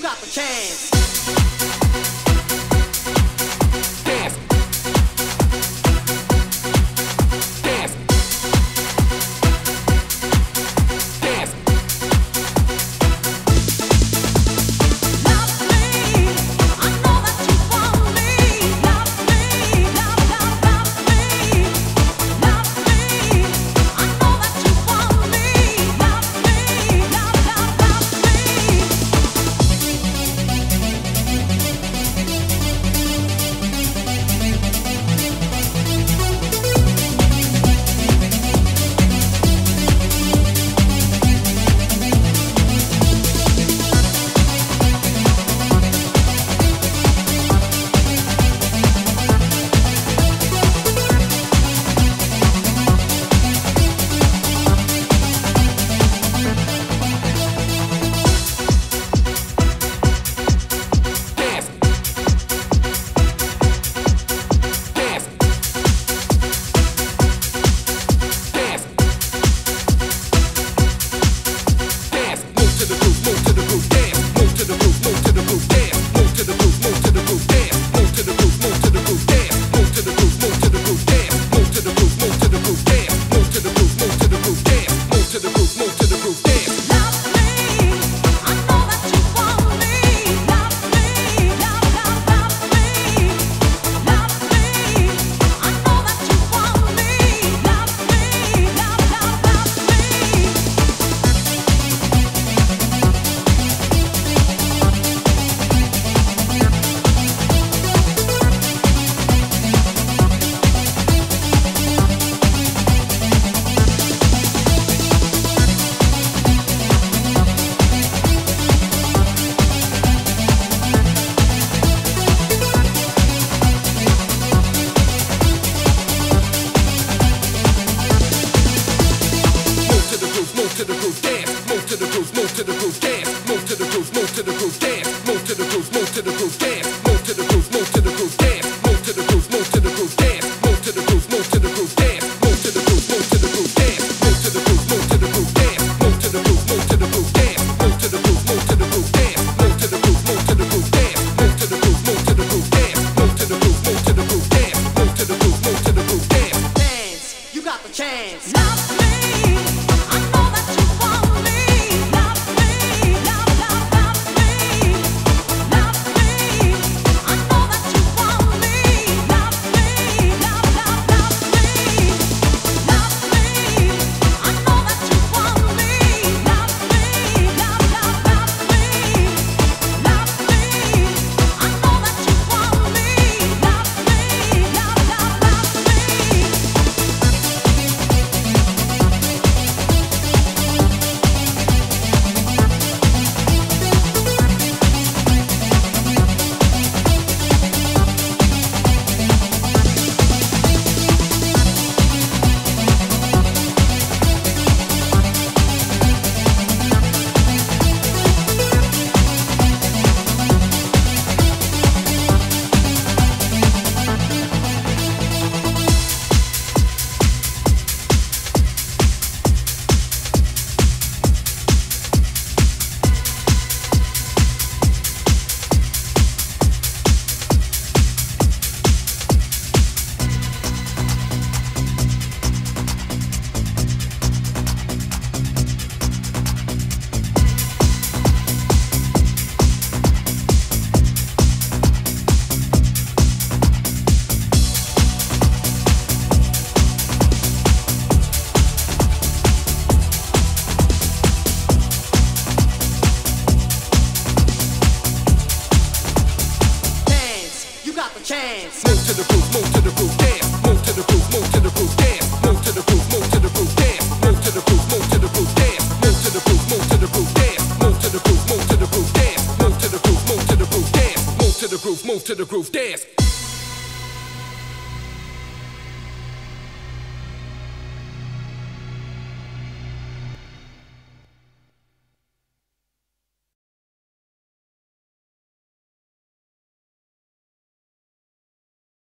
you got the chance. Chance. Move to the groove, move to the groove, dance. Move to the groove, move to the groove, dance. Move to the groove, move to the groove, dance. Move to the groove, move to the groove. Move to the groove, move to the groove. Move to the groove, move to the groove, dance. Move to the groove, move to the groove, dance. Move to the groove, move to the groove, dance.